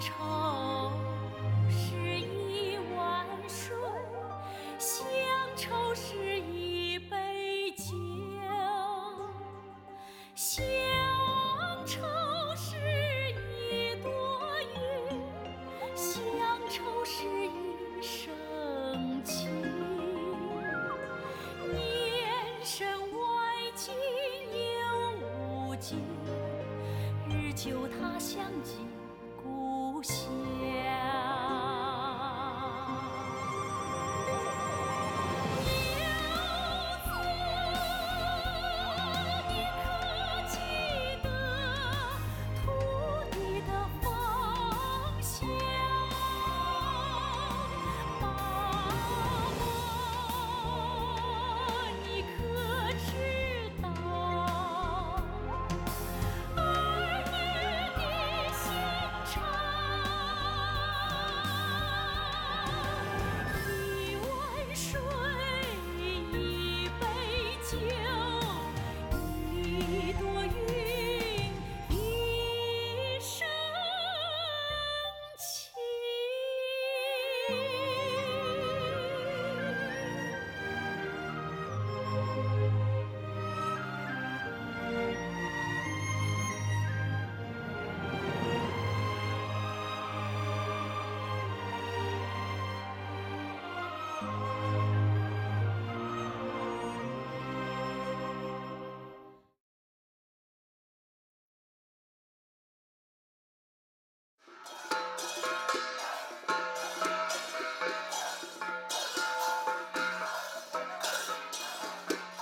愁是一碗水，乡愁是一杯酒。乡愁是一朵云，乡愁是一声情。年深外境犹无尽，日久他乡尽。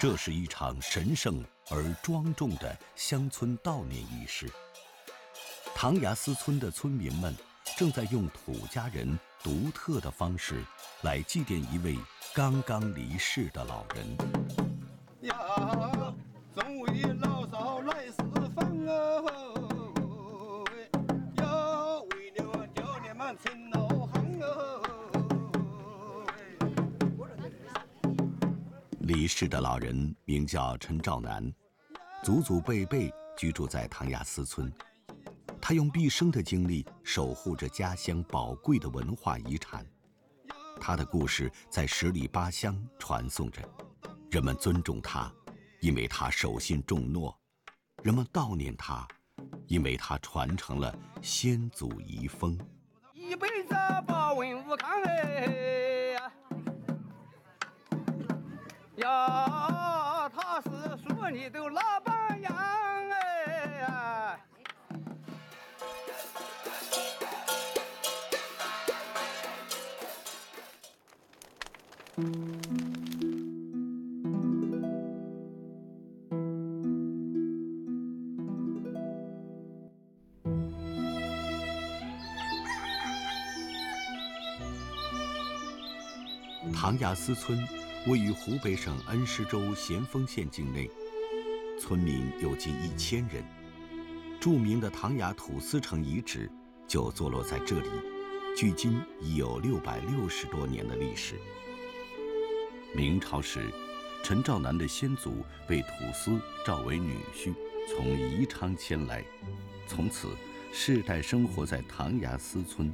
这是一场神圣而庄重的乡村悼念仪式。唐崖寺村的村民们正在用土家人独特的方式来祭奠一位刚刚离世的老人。逝世的老人名叫陈兆南，祖祖辈辈居住在唐崖寺村。他用毕生的精力守护着家乡宝贵的文化遗产。他的故事在十里八乡传颂着，人们尊重他，因为他守信重诺；人们悼念他，因为他传承了先祖遗风。一辈子把文物看哎。呀，他是树里的老板娘哎！唐崖寺村。位于湖北省恩施州咸丰县境内，村民有近一千人。著名的唐崖土司城遗址就坐落在这里，距今已有六百六十多年的历史。明朝时，陈兆南的先祖被土司召为女婿，从宜昌迁来，从此世代生活在唐崖司村，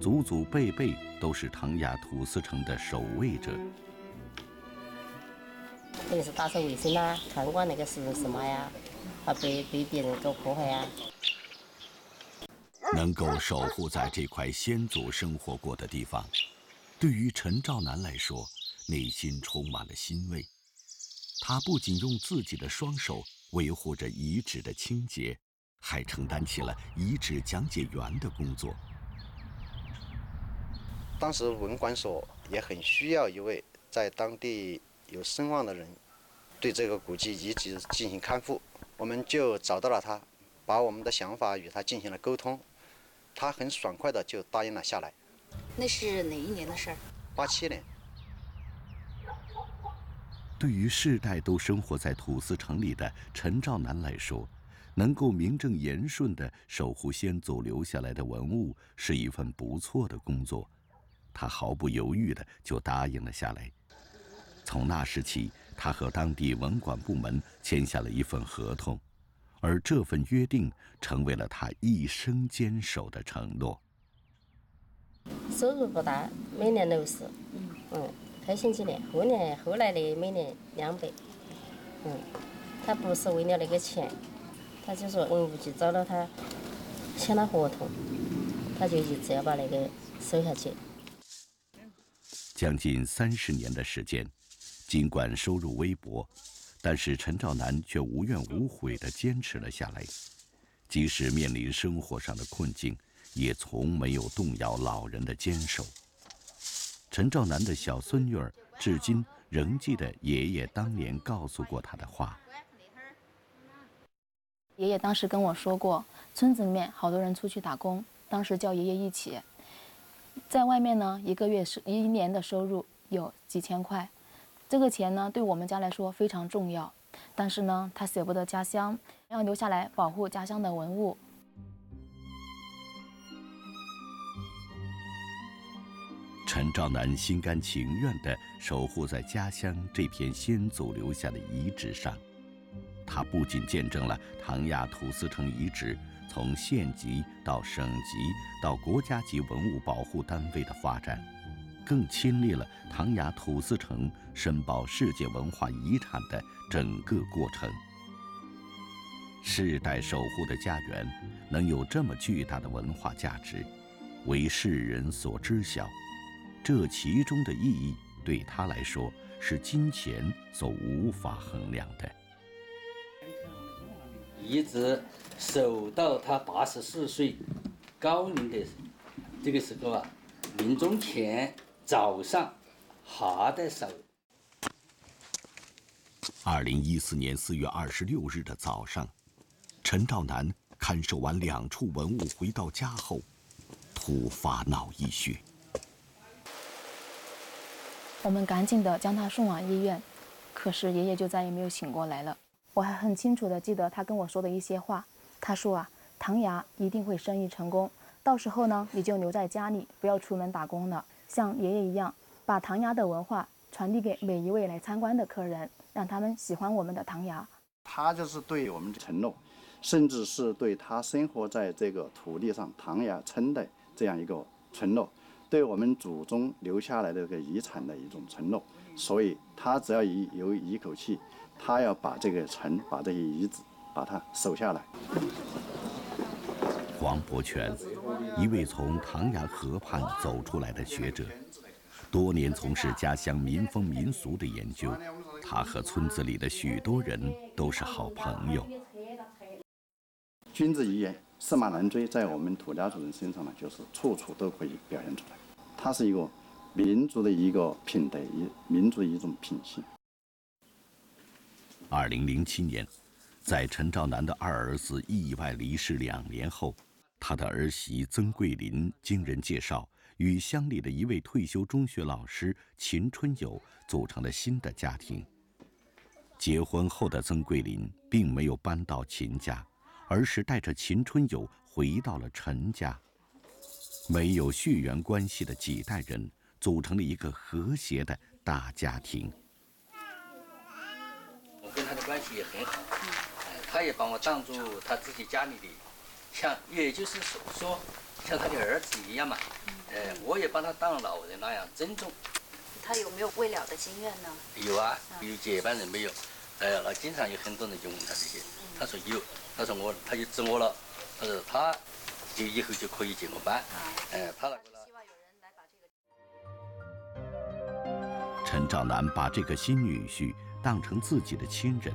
祖祖辈辈都是唐崖土司城的守卫者。那个是打扫卫生啦，看管那个是什么呀？怕被被别人搞破坏呀。能够守护在这块先祖生活过的地方，对于陈兆南来说，内心充满了欣慰。他不仅用自己的双手维护着遗址的清洁，还承担起了遗址讲解员的工作。当时文管所也很需要一位在当地。有声望的人对这个古迹遗址进行看护，我们就找到了他，把我们的想法与他进行了沟通，他很爽快的就答应了下来。那是哪一年的事儿？八七年。对于世代都生活在土司城里的陈兆南来说，能够名正言顺的守护先祖留下来的文物，是一份不错的工作，他毫不犹豫的就答应了下来。从那时起，他和当地文管部门签下了一份合同，而这份约定成为了他一生坚守的承诺。收入不大，每年六十，嗯，开心几年，后年后来的每年两百，嗯，他不是为了那个钱，他就说文物局找到他签了合同，他就一直要把那个收下去。将近三十年的时间，尽管收入微薄，但是陈兆南却无怨无悔地坚持了下来。即使面临生活上的困境，也从没有动摇老人的坚守。陈兆南的小孙女儿至今仍记得爷爷当年告诉过他的话。爷爷当时跟我说过，村子里面好多人出去打工，当时叫爷爷一起。在外面呢，一个月是一年的收入有几千块，这个钱呢对我们家来说非常重要。但是呢，他舍不得家乡，要留下来保护家乡的文物。陈兆南心甘情愿地守护在家乡这片先祖留下的遗址上，他不仅见证了唐崖土司城遗址从县级到省级到国家级文物保护单位的发展，更亲历了唐崖土司城申报世界文化遗产的整个过程。世代守护的家园能有这么巨大的文化价值，为世人所知晓。这其中的意义，对他来说是金钱所无法衡量的。一直守到他八十四岁高龄的这个时候啊，临终前早上还在守。二零一四年四月二十六日的早上，陈兆南看守完两处文物回到家后，突发脑溢血。我们赶紧的将他送往医院，可是爷爷就再也没有醒过来了。我还很清楚的记得他跟我说的一些话。他说啊，唐牙一定会生意成功，到时候呢，你就留在家里，不要出门打工了，像爷爷一样，把唐崖的文化传递给每一位来参观的客人，让他们喜欢我们的唐崖。他就是对我们的承诺，甚至是对他生活在这个土地上唐崖村的这样一个承诺。对我们祖宗留下来的这个遗产的一种承诺，所以他只要一有一口气，他要把这个城、把这些遗址，把它守下来。黄伯全，一位从唐崖河畔走出来的学者，多年从事家乡民风民俗的研究，他和村子里的许多人都是好朋友。君子一言，驷马难追，在我们土家族人身上呢，就是处处都可以表现出来。它是一个民族的一个品德，一民族一种品性。二零零七年，在陈兆南的二儿子意外离世两年后，他的儿媳曾桂林经人介绍，与乡里的一位退休中学老师秦春友组成了新的家庭。结婚后的曾桂林并没有搬到秦家，而是带着秦春友回到了陈家。没有血缘关系的几代人组成了一个和谐的大家庭。我跟他的关系也很好，他也把我当做他自己家里的，像也就是说说像他的儿子一样嘛。呃，我也把他当老人那样尊重。他有没有未了的心愿呢？有啊，有接班人没有？呃，那经常有很多人就问他这些，他说有，他说我他就指我了，他说他。就以后就可以接我班，哎，他那个了。陈兆南把这个新女婿当成自己的亲人，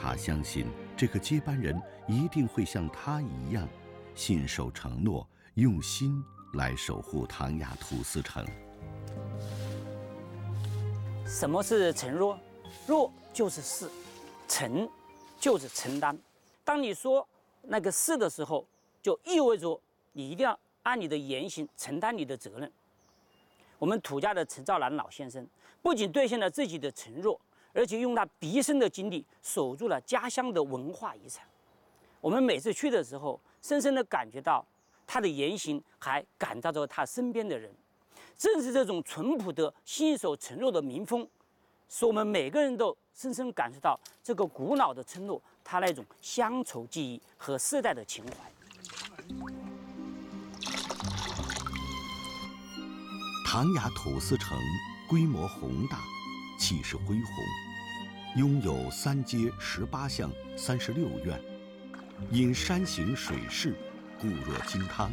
他相信这个接班人一定会像他一样，信守承诺，用心来守护唐雅土司城。什么是承诺？诺就是事，承就是承担。当你说那个是的时候。就意味着你一定要按你的言行承担你的责任。我们土家的陈兆南老先生不仅兑现了自己的承诺，而且用他毕生的精力守住了家乡的文化遗产。我们每次去的时候，深深地感觉到他的言行还感召着他身边的人。正是这种淳朴的信守承诺的民风，使我们每个人都深深感受到这个古老的村落，它那种乡愁记忆和世代的情怀。唐崖土司城规模宏大，气势恢宏，拥有三街十八巷三十六院，因山形水势，固若金汤，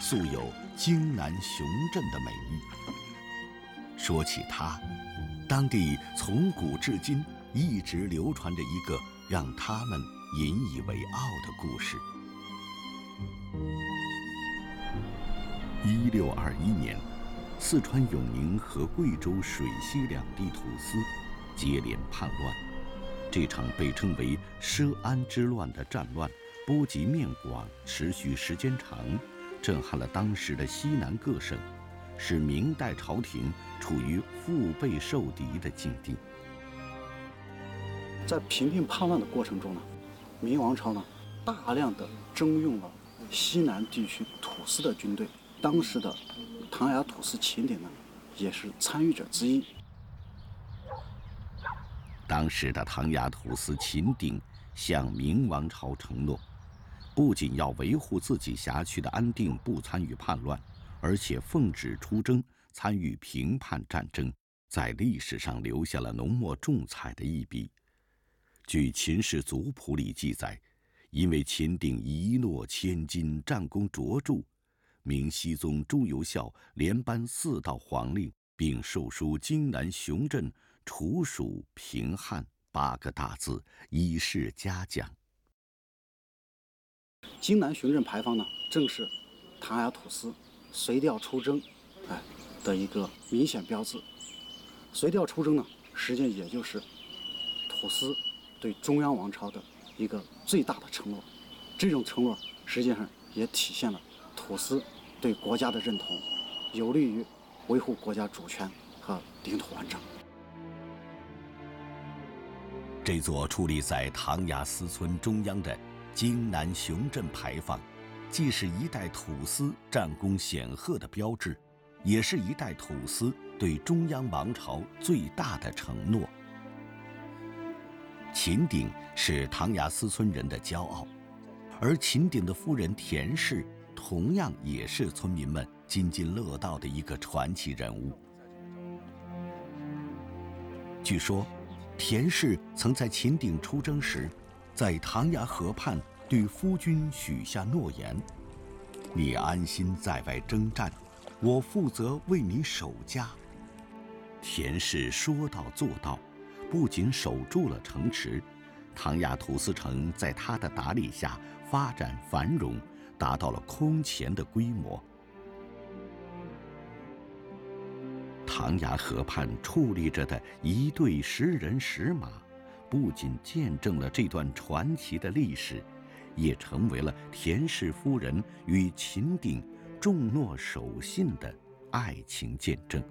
素有“荆南雄镇”的美誉。说起它，当地从古至今一直流传着一个让他们引以为傲的故事。一六二一年。四川永宁和贵州水西两地土司接连叛乱，这场被称为“奢安之乱”的战乱波及面广，持续时间长，震撼了当时的西南各省，使明代朝廷处于腹背受敌的境地。在平定叛乱的过程中呢，明王朝呢大量的征用了西南地区土司的军队，当时的。唐崖土司秦鼎呢，也是参与者之一。当时的唐崖土司秦鼎向明王朝承诺，不仅要维护自己辖区的安定，不参与叛乱，而且奉旨出征，参与平叛战争，在历史上留下了浓墨重彩的一笔。据《秦氏族谱》里记载，因为秦鼎一诺千金，战功卓著。明熹宗朱由校连颁四道皇令，并授书荆南雄镇楚蜀平汉八个大字，以示嘉奖。荆南雄镇牌坊呢，正是唐崖土司随调出征，哎的一个明显标志。随调出征呢，实际上也就是土司对中央王朝的一个最大的承诺。这种承诺实际上也体现了。土司对国家的认同，有利于维护国家主权和领土完整。这座矗立在唐崖司村中央的荆南雄镇牌坊，既是一代土司战功显赫的标志，也是一代土司对中央王朝最大的承诺。秦鼎是唐崖司村人的骄傲，而秦鼎的夫人田氏。同样也是村民们津津乐道的一个传奇人物。据说，田氏曾在秦鼎出征时，在唐崖河畔对夫君许下诺言：“你安心在外征战，我负责为你守家。”田氏说到做到，不仅守住了城池，唐崖土司城在他的打理下发展繁荣。达到了空前的规模。唐崖河畔矗立着的一对石人石马，不仅见证了这段传奇的历史，也成为了田氏夫人与秦鼎重诺守信的爱情见证。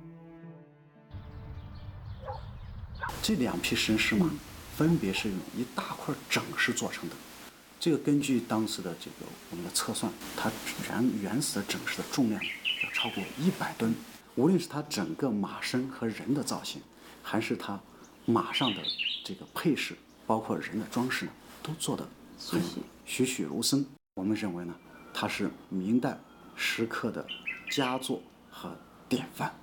这两匹石人石马，分别是用一大块整石做成的。这个根据当时的这个我们的测算，它原原始的整石的重量要超过一百吨。无论是它整个马身和人的造型，还是它马上的这个配饰，包括人的装饰呢，都做得很栩栩如生。我们认为呢，它是明代石刻的佳作和典范。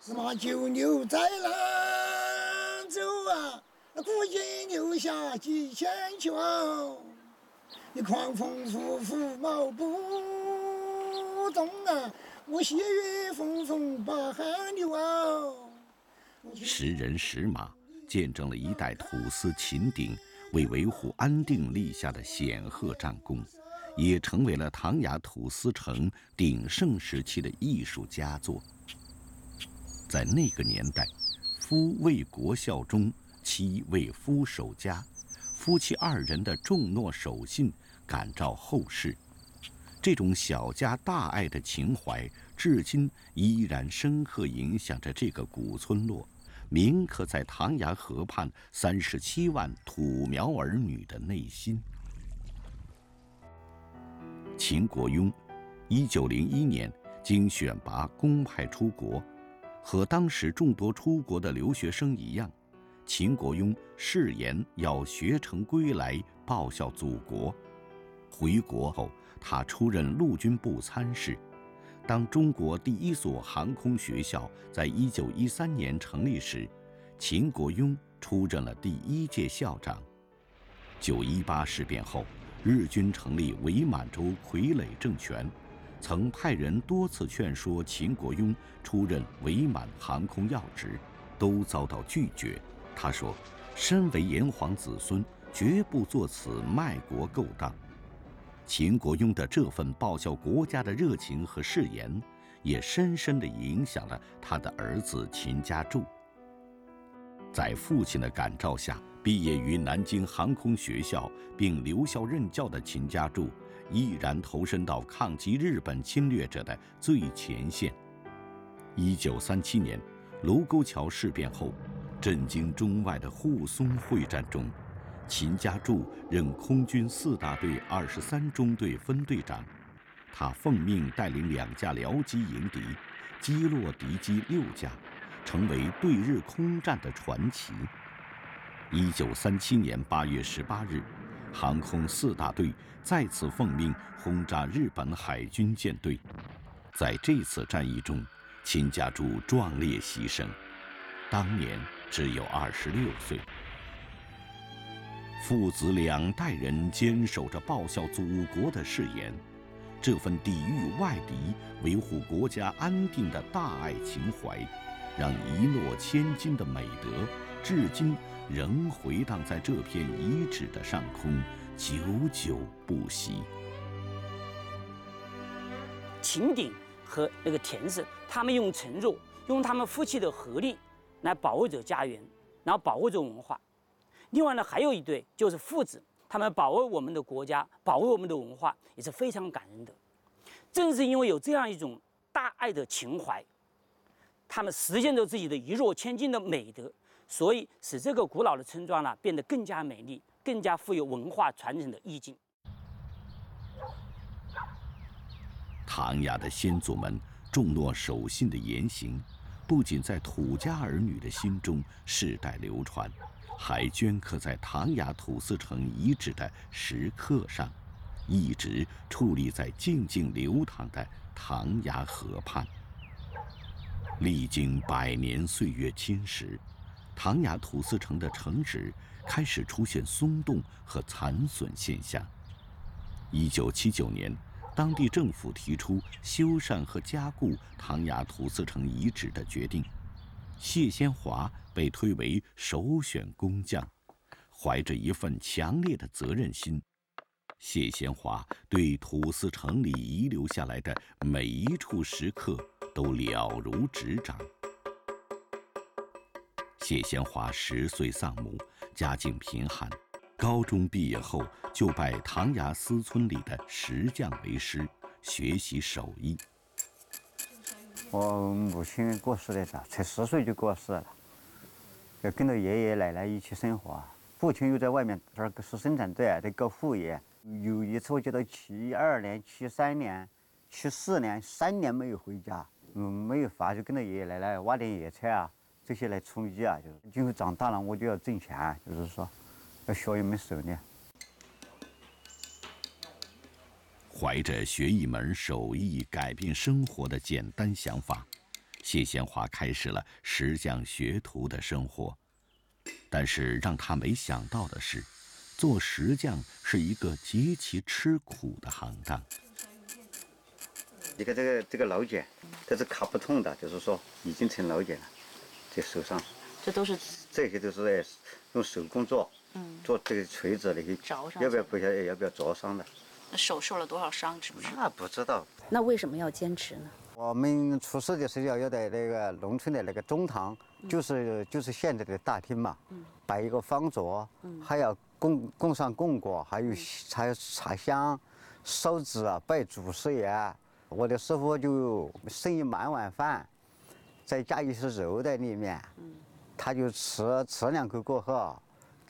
司马九牛在兰州啊。那古今留下几千桥，你狂风呼呼毛不动啊！我细雨风风把汗流啊！石人石马见证了一代土司秦鼎为维护安定立下的显赫战功，也成为了唐崖土司城鼎盛时期的艺术佳作。在那个年代，夫为国效忠。妻为夫守家，夫妻二人的重诺守信，感召后世。这种小家大爱的情怀，至今依然深刻影响着这个古村落，铭刻在唐崖河畔三十七万土苗儿女的内心。秦国雍，一九零一年经选拔公派出国，和当时众多出国的留学生一样。秦国雍誓言要学成归来，报效祖国。回国后，他出任陆军部参事。当中国第一所航空学校在一九一三年成立时，秦国雍出任了第一届校长。九一八事变后，日军成立伪满洲傀儡政权，曾派人多次劝说秦国雍出任伪满航空要职，都遭到拒绝。他说：“身为炎黄子孙，绝不做此卖国勾当。”秦国雍的这份报效国家的热情和誓言，也深深地影响了他的儿子秦家柱。在父亲的感召下，毕业于南京航空学校并留校任教的秦家柱，毅然投身到抗击日本侵略者的最前线。一九三七年，卢沟桥事变后，震惊中外的沪淞会战中。秦家柱任空军四大队二十三中队分队长，他奉命带领两架僚机迎敌，击落敌机六架，成为对日空战的传奇。一九三七年八月十八日，航空四大队再次奉命轰炸日本海军舰队，在这次战役中，秦家柱壮烈牺牲，当年只有二十六岁。父子两代人坚守着报效祖国的誓言，这份抵御外敌、维护国家安定的大爱情怀，让一诺千金的美德，至今仍回荡在这片遗址的上空，久久不息。秦鼎和那个田氏，他们用承诺，用他们夫妻的合力，来保卫着家园，然后保卫着文化。另外呢，还有一对就是父子，他们保卫我们的国家，保卫我们的文化，也是非常感人的。正是因为有这样一种大爱的情怀，他们实现着自己的一诺千金的美德，所以使这个古老的村庄呢变得更加美丽，更加富有文化传承的意境。唐雅的先祖们重诺守信的言行，不仅在土家儿女的心中世代流传。还镌刻在唐雅土司城遗址的石刻上，一直矗立在静静流淌的唐雅河畔。历经百年岁月侵蚀，唐雅土司城的城址开始出现松动和残损现象。一九七九年，当地政府提出修缮和加固唐雅土司城遗址的决定。谢先华被推为首选工匠，怀着一份强烈的责任心，谢先华对土司城里遗留下来的每一处石刻都了如指掌。谢先华十岁丧母，家境贫寒，高中毕业后就拜唐崖司村里的石匠为师，学习手艺。我母亲过世的早，才十岁就过世了，要跟着爷爷奶奶一起生活。父亲又在外面这儿是生产队，在搞副业。有一次我记得七二年、七三年、七四年三年没有回家，嗯，没有法就跟着爷爷奶奶挖点野菜啊，这些来充饥啊。就是今后长大了我就要挣钱，就是说要学一门手艺。怀着学一门手艺改变生活的简单想法，谢贤华开始了石匠学徒的生活。但是让他没想到的是，做石匠是一个极其吃苦的行当。你看这个这个老茧，这是卡不痛的，就是说已经成老茧了。在手上，这都是这些都是在用手工做，嗯，做这个锤子那些，要不要不晓得要不要着伤的？手受了多少伤，知不知道？那不知道。那为什么要坚持呢？我们出事的时候要在那个农村的那个中堂，就是就是现在的大厅嘛，摆一个方桌，还要供供上供果，还有还有插香、烧纸啊、拜祖师爷。我的师傅就剩一满碗饭，再加一些肉在里面，他就吃吃两口过后。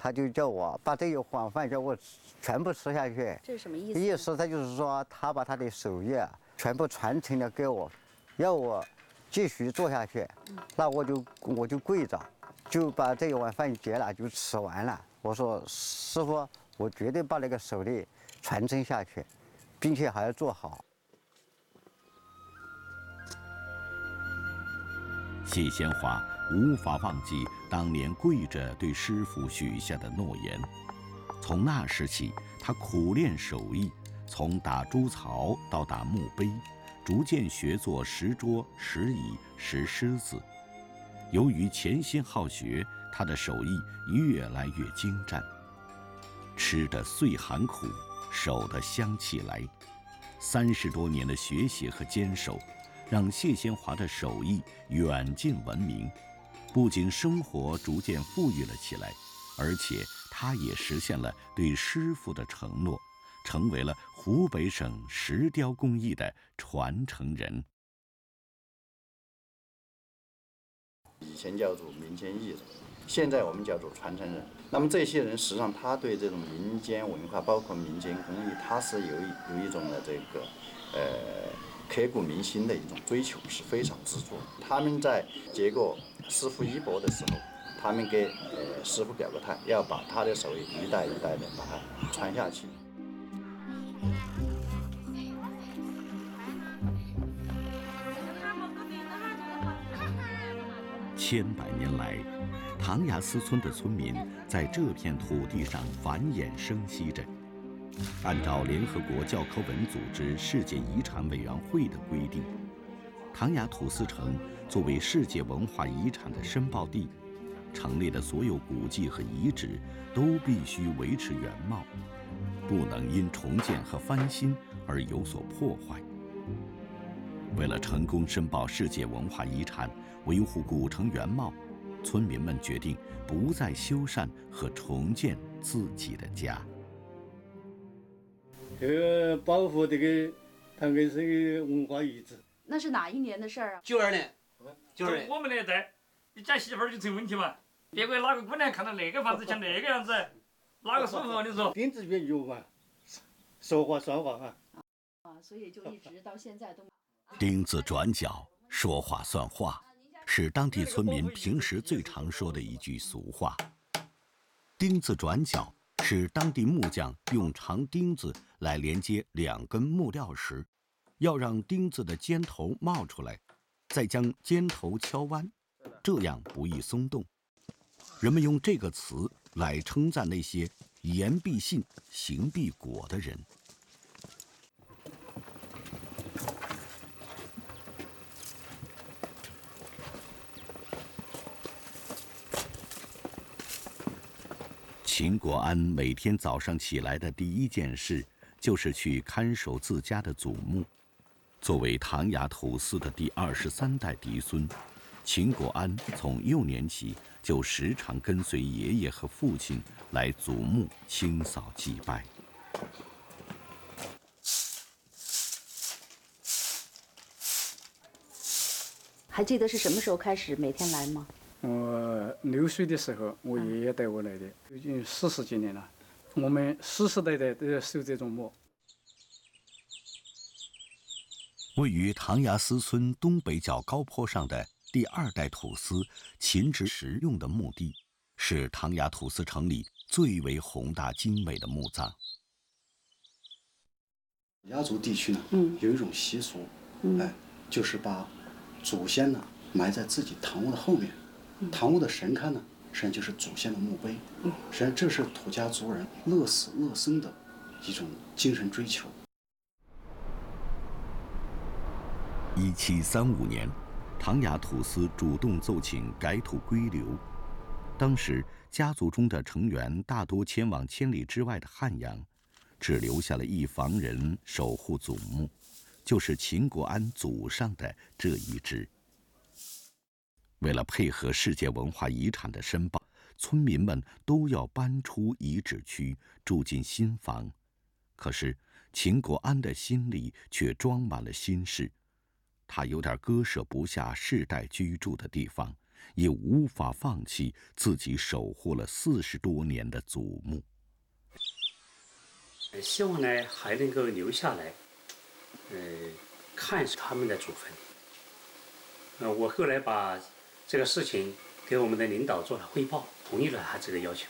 他就叫我把这一碗饭叫我全部吃下去，这是什么意思？意思他就是说他把他的手艺全部传承了给我，要我继续做下去。那我就我就跪着，就把这一碗饭接了就吃完了。我说师傅，我绝对把那个手艺传承下去，并且还要做好。谢先华无法忘记当年跪着对师傅许下的诺言。从那时起，他苦练手艺，从打猪槽到打墓碑，逐渐学做石桌、石椅、石狮子。由于潜心好学，他的手艺越来越精湛。吃得岁寒苦，守得香气来。三十多年的学习和坚守。让谢先华的手艺远近闻名，不仅生活逐渐富裕了起来，而且他也实现了对师傅的承诺，成为了湖北省石雕工艺的传承人。以前叫做民间艺人，现在我们叫做传承人。那么这些人实际上他对这种民间文化，包括民间工艺，他是有一有一种的这个，呃。刻骨铭心的一种追求是非常执着。他们在接过师傅衣钵的时候，他们给呃师傅表个态，要把他的手艺一代一代的把它传下去。千百年来，唐崖寺村的村民在这片土地上繁衍生息着。按照联合国教科文组织世界遗产委员会的规定，唐崖土司城作为世界文化遗产的申报地，城内的所有古迹和遗址都必须维持原貌，不能因重建和翻新而有所破坏。为了成功申报世界文化遗产，维护古城原貌，村民们决定不再修缮和重建自己的家。这个保护这个唐根生的文化遗址，那是哪一年的事儿啊？九二年，九二年。我们那代，你嫁媳妇儿就成问题嘛？别个哪个姑娘看到那个房子像那个样子，哪个舒服？你说？钉子越牛嘛，说话算话哈。啊，所以就一直到现在都。钉子转角，说话算话，是当地村民平时最常说的一句俗话。钉子转角。是当地木匠用长钉子来连接两根木料时，要让钉子的尖头冒出来，再将尖头敲弯，这样不易松动。人们用这个词来称赞那些言必信、行必果的人。秦国安每天早上起来的第一件事，就是去看守自家的祖墓。作为唐崖土司的第二十三代嫡孙，秦国安从幼年起就时常跟随爷爷和父亲来祖墓清扫祭拜。还记得是什么时候开始每天来吗？我六岁的时候，我爷爷带我来的，已经四十几年了。我们世世代代都要守这种墓。位于唐崖寺村东北角高坡上的第二代土司秦直实用的墓地，是唐崖土司城里最为宏大精美的墓葬。瑶族地区呢，嗯有一种习俗，哎，就是把祖先呢埋在自己堂屋的后面。堂屋的神龛呢，实际上就是祖先的墓碑。实际上，这是土家族人乐死乐生的一种精神追求。一七三五年，唐雅土司主动奏请改土归流。当时家族中的成员大多迁往千里之外的汉阳，只留下了一房人守护祖墓，就是秦国安祖上的这一支。为了配合世界文化遗产的申报，村民们都要搬出遗址区，住进新房。可是秦国安的心里却装满了心事，他有点割舍不下世代居住的地方，也无法放弃自己守护了四十多年的祖墓。希望呢还能够留下来，呃，看他们的祖坟。呃，我后来把。这个事情给我们的领导做了汇报，同意了他这个要求。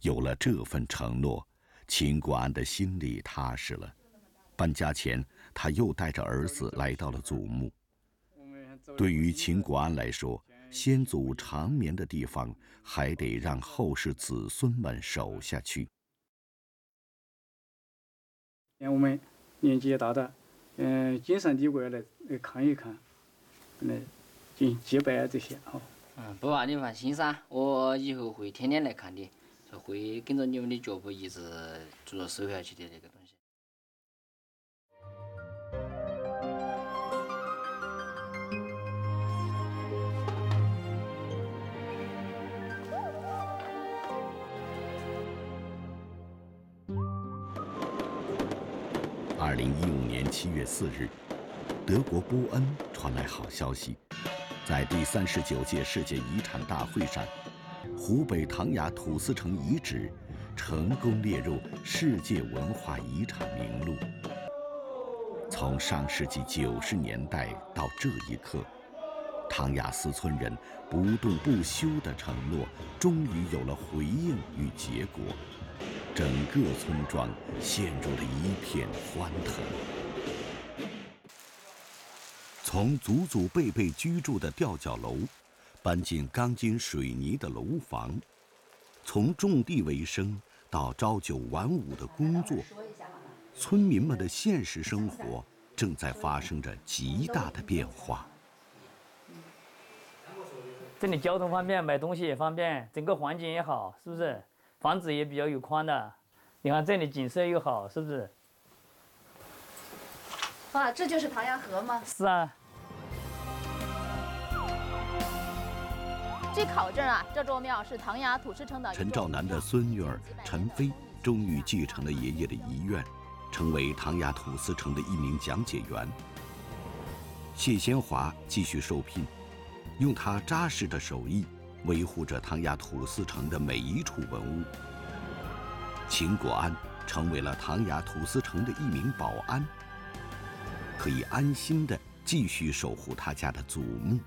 有了这份承诺，秦国安的心里踏实了。搬家前，他又带着儿子来到了祖墓。对于秦国安来说，先祖长眠的地方，还得让后世子孙们守下去。像我们年纪也大的，嗯，经常的过来来看一看，来进行祭拜啊这些哈。嗯，不怕你放心噻，我以后会天天来看的，会跟着你们的脚步一直做守下去的那个零一五年七月四日，德国波恩传来好消息，在第三十九届世界遗产大会上，湖北唐崖土司城遗址成功列入世界文化遗产名录。从上世纪九十年代到这一刻，唐崖寺村人不动不休的承诺，终于有了回应与结果。整个村庄陷入了一片欢腾。从祖祖辈辈居住的吊脚楼，搬进钢筋水泥的楼房；从种地为生到朝九晚五的工作，村民们的现实生活正在发生着极大的变化。这里交通方便，买东西也方便，整个环境也好，是不是？房子也比较有宽的，你看这里景色又好，是不是？哇，这就是唐崖河吗？是啊。据考证啊，这座庙是唐崖土司城的。陈兆南的孙女儿陈飞终于继承了爷爷的遗愿，成为唐崖土司城的一名讲解员。谢先华继续受聘，用他扎实的手艺。维护着唐崖土司城的每一处文物。秦国安成为了唐崖土司城的一名保安，可以安心的继续守护他家的祖墓。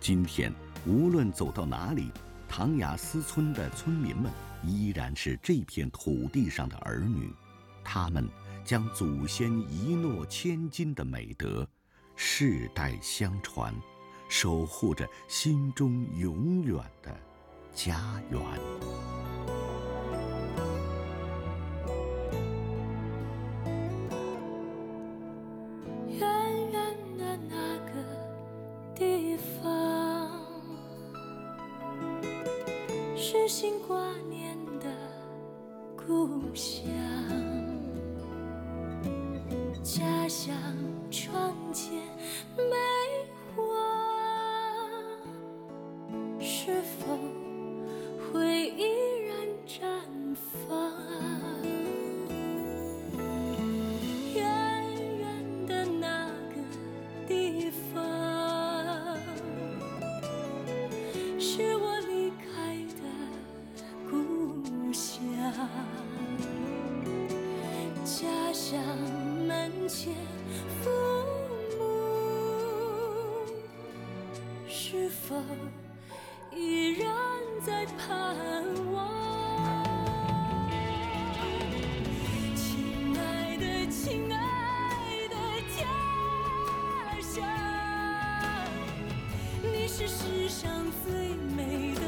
今天，无论走到哪里，唐崖司村的村民们依然是这片土地上的儿女，他们将祖先一诺千金的美德世代相传。守护着心中永远的家园。远远的那个地方，是心挂念的故乡，依然在盼望，亲爱的，亲爱的家乡，你是世上最美的。